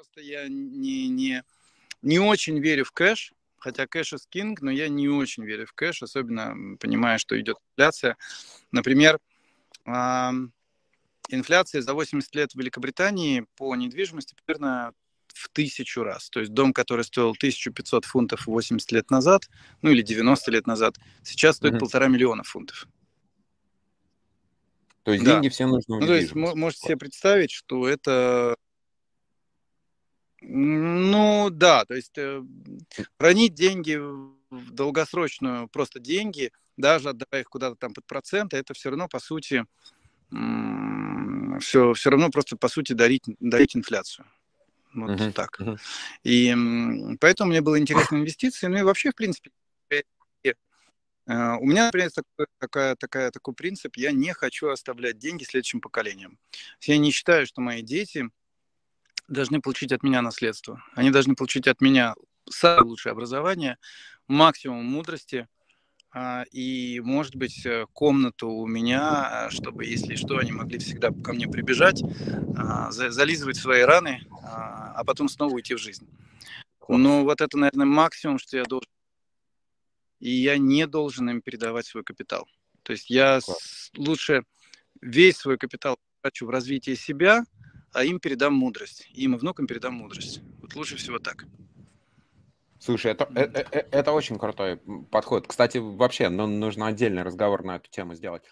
просто я не, не, не очень верю в кэш, хотя кэш is king, но я не очень верю в кэш, особенно понимая, что идет инфляция. Например, инфляция за 80 лет в Великобритании по недвижимости примерно в тысячу раз. То есть дом, который стоил 1500 фунтов 80 лет назад, ну или 90 лет назад, сейчас стоит полтора миллиона фунтов. То есть да. деньги все нужны Ну, то есть можете себе представить, что это... Ну, да, то есть э, хранить деньги в долгосрочную, просто деньги, даже отдавая их куда-то там под проценты, это все равно, по сути, все, все равно просто, по сути, дарить, дарить инфляцию. Вот uh-huh. так. Uh-huh. И поэтому мне было интересно инвестиции. Ну и вообще, в принципе, Uh, у меня, например, такой, такая, такая, такой принцип, я не хочу оставлять деньги следующим поколениям. Я не считаю, что мои дети должны получить от меня наследство. Они должны получить от меня самое лучшее образование, максимум мудрости uh, и, может быть, э, комнату у меня, э, чтобы, если что, они могли всегда ко мне прибежать, uh, зализывать свои раны, а потом снова уйти в жизнь. Но вот это, наверное, максимум, что я должен и я не должен им передавать свой капитал. То есть я с, лучше весь свой капитал хочу в развитие себя, а им передам мудрость. Им и внукам передам мудрость. Вот лучше всего так. Слушай, это, это, э, это очень крутой подход. Кстати, вообще, ну, нужно отдельный разговор на эту тему сделать.